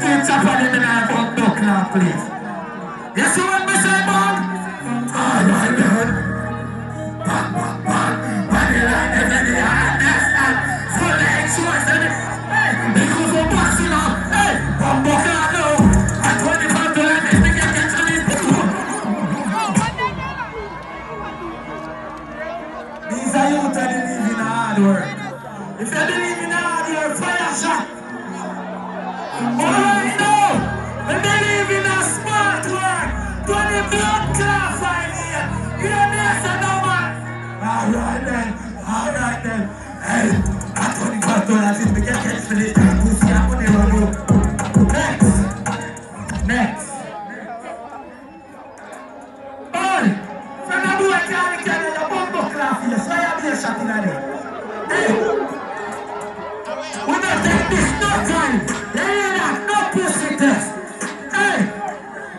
teach up on him in our own duck now, please. You see what I say, man? All right, then. Bang, bang, bang. Body like the very hardest and full of exhaust. Hey, me get you believe in hard hard work, fire shot. I they live in a You no. All right then. All right then. Hey, I we gonna. Next. Next. Hey! We don't take this no time!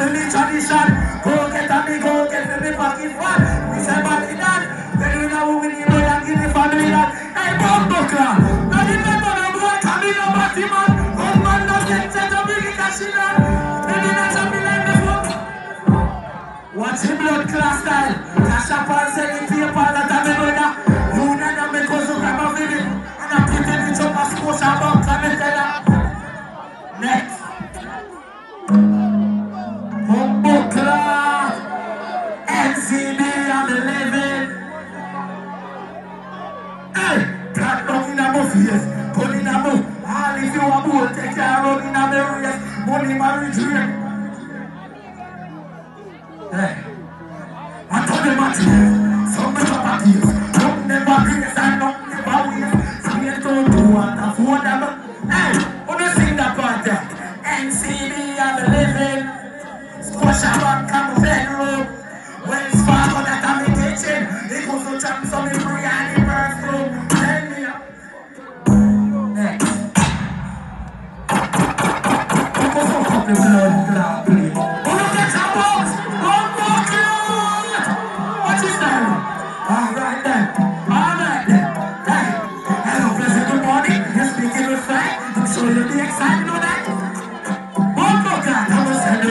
silly tradition. Go get a me, go get a me back in front. We say back in that. Then you know we need more than give the family that. Hey, bomb buckler. Now the better than boy, Camino Batman. One man does get set up in the. Then you know something like the fuck. Watch him blood class style. Cash up and sell the paper that I'm a brother. amos yes. Koni na mo ali fi wa bu te ja ro ni na me yes. Money marriage dream eh atone mati so me pati don't never yes i don't never yes so you don't do what i want them. Eh ono sing that part there NCD I'm living. Squash out, come on, When it's far, but I'm in kitchen. It goes to jump, so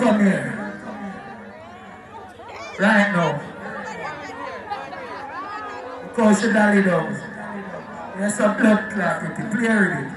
come here. Right now. Because she dolly down. There's some blood clot with it.